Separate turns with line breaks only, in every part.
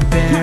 the.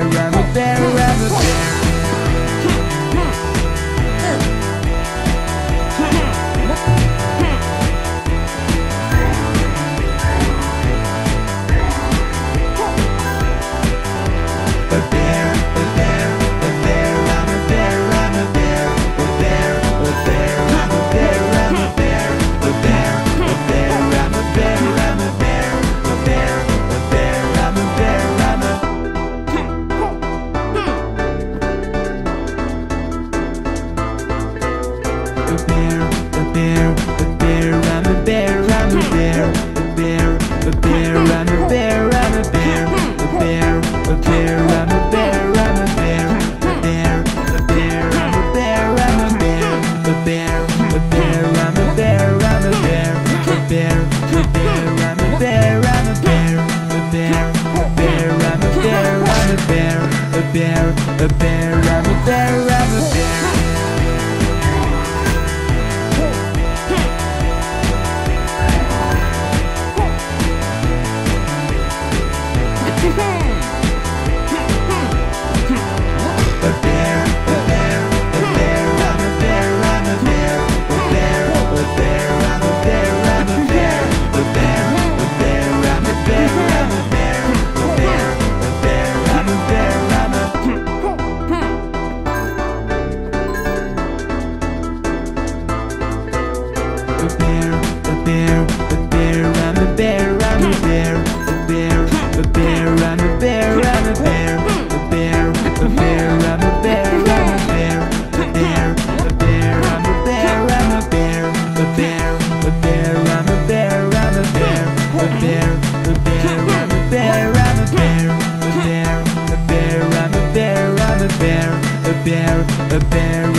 bear, a bear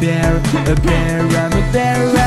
bear, a bear, I'm a bear.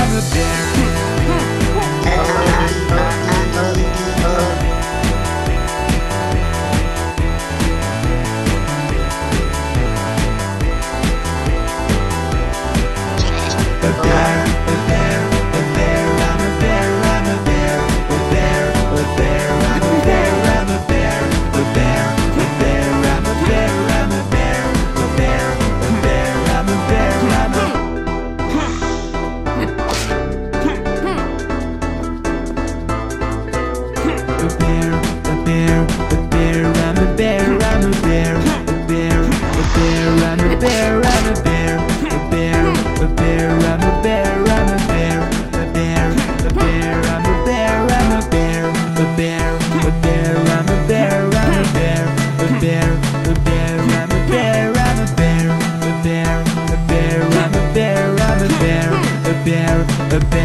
A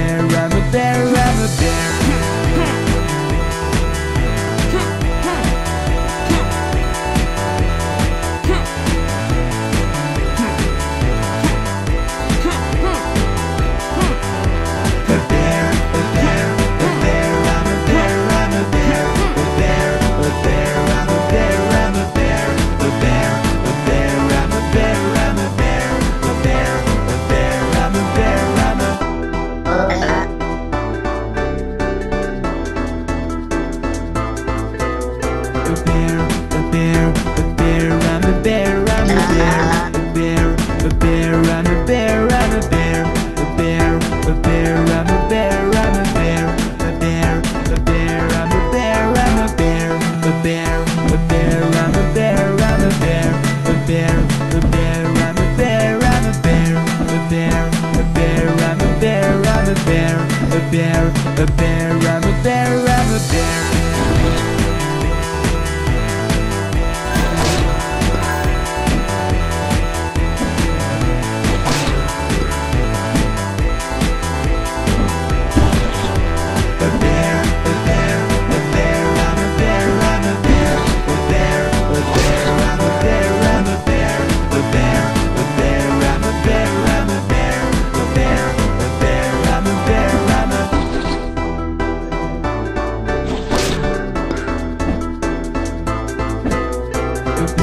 mirror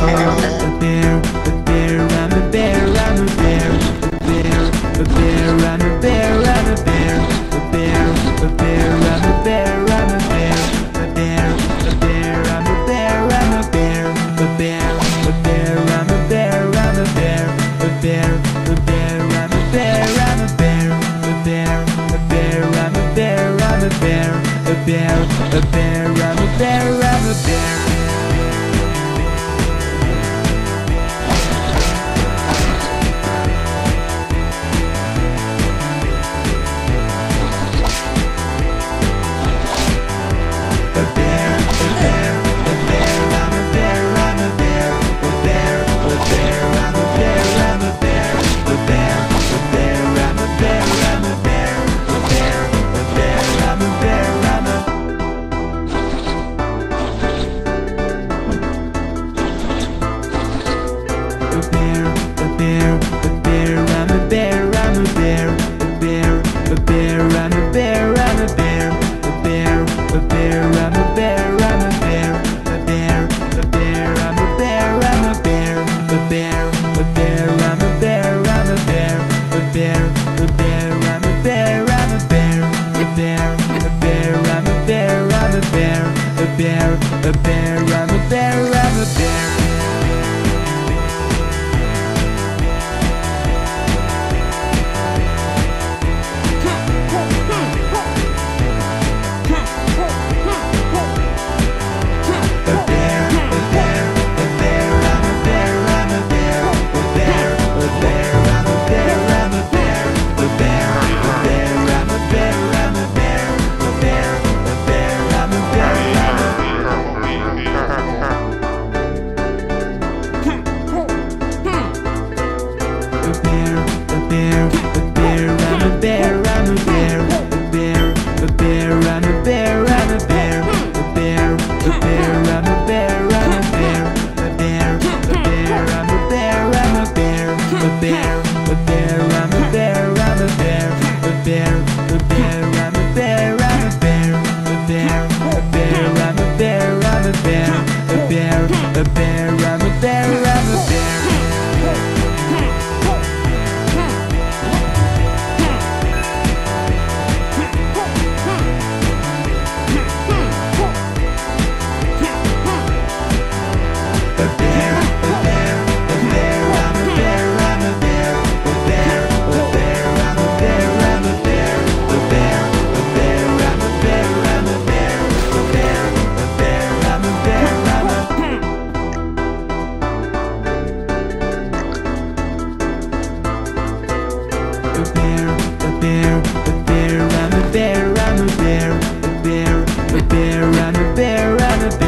the beer